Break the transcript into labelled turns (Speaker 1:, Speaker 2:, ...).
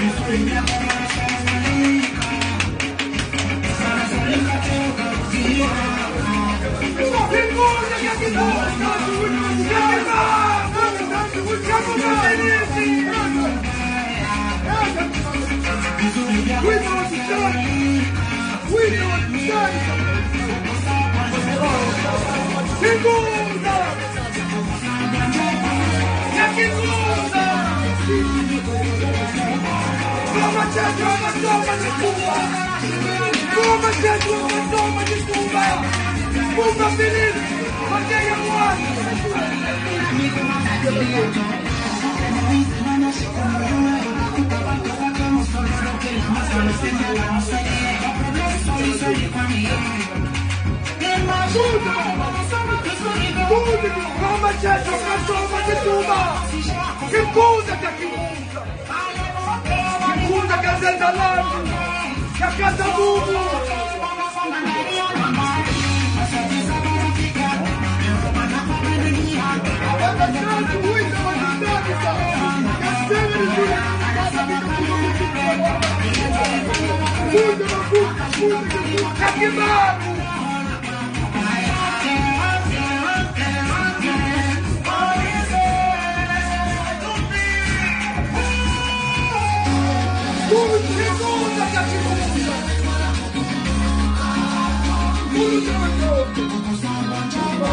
Speaker 1: Let's go! Mundo feliz, porque hay amor. Mundo, mundo, mundo, mundo, Thank you, Muito, Tudo de Jesus é que aqui começa. Tudo de